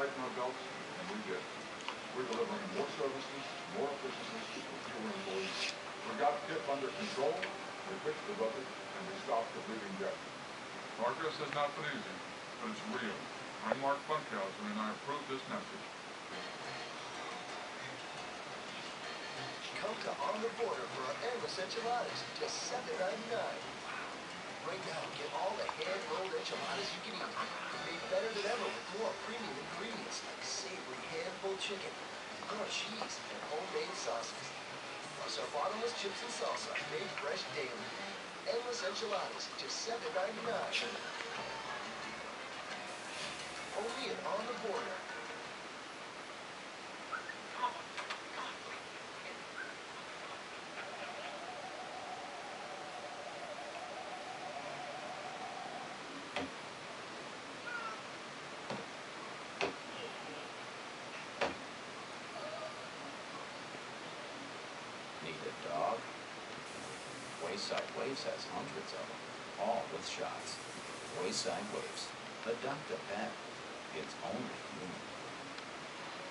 said tighten our belts, and we did. We're delivering more services, more efficiency, with fewer employees. We got PIP under control, we fixed the budget, and we stopped the bleeding debt. Progress has not been easy, but it's real. I'm Mark Funkhouser, and I approve this message. Come to On the Border for our endless enchiladas, just seven ninety nine. Right now, get all the hand-rolled enchiladas you can eat better than ever with more premium ingredients like savory hand-pulled chicken, grilled cheese, and homemade sauces. Plus our bottomless chips and salsa made fresh daily. Endless enchiladas, just $7.99. A dog? Wayside Waifs has hundreds of them, all with shots. Wayside Waifs. Adopt a pet. It's only human.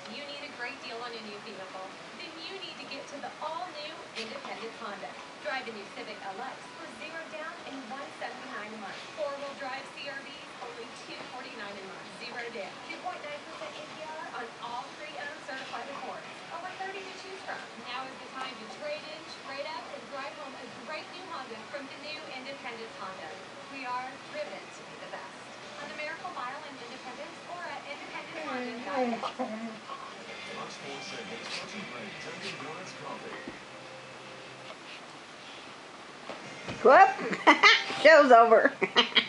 You need a great deal on a new vehicle? Then you need to get to the all-new Independent Honda. Drive the new Civic LX for zero down and one seventy-nine a month. Four-wheel drive CRV only two forty-nine a month. Zero down. Two point nine percent APR on all pre-owned certified Accords. Over thirty to choose from. Now is the time to trade in, trade out, and drive home a great new Honda from the new Independent Honda. We are driven to be the best. On the Miracle Mile in Independence or at independenthonda.com. Fox Sports Sundays sponsored by Dunkin' Donuts Coffee. Whoop! Show's over.